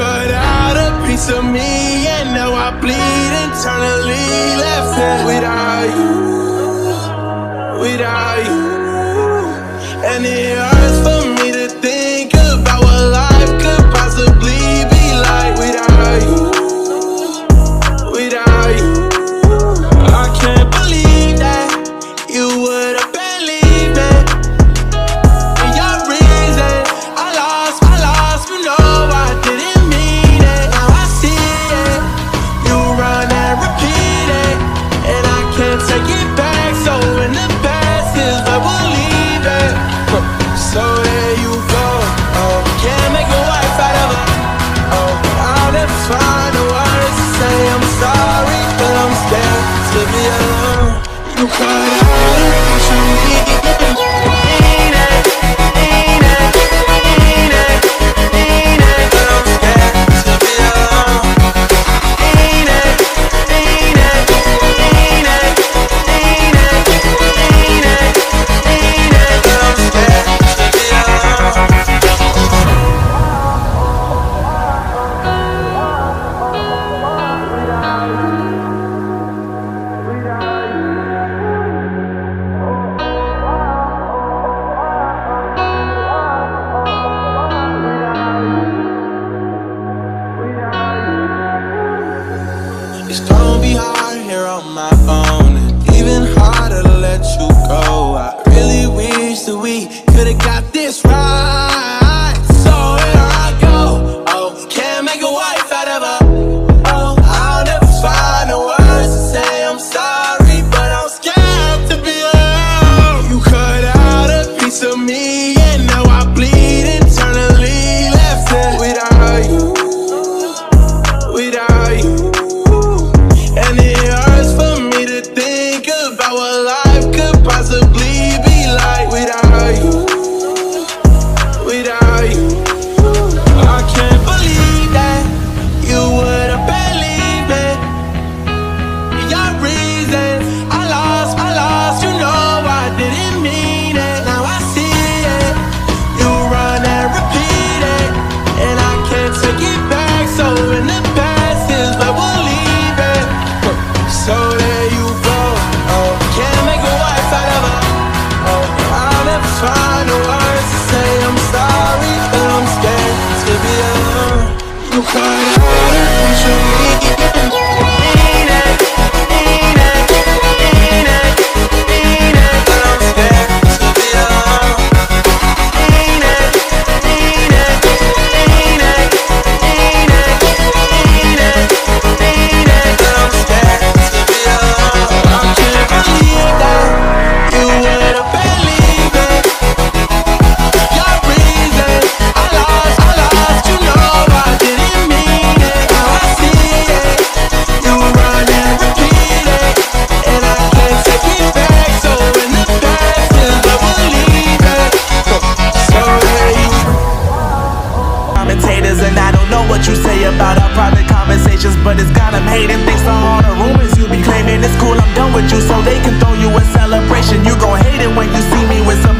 cut out a piece of me, and now I bleed internally. Left hand without you, without you, and it hurts for. It's gonna be hard here on my own And even harder to let you go. I really wish that we could've got this right. what I know what you say about our private conversations, but it's got them hating. Thanks to all the rumors you be claiming. It's cool, I'm done with you, so they can throw you a celebration. You gon' hate it when you see me with some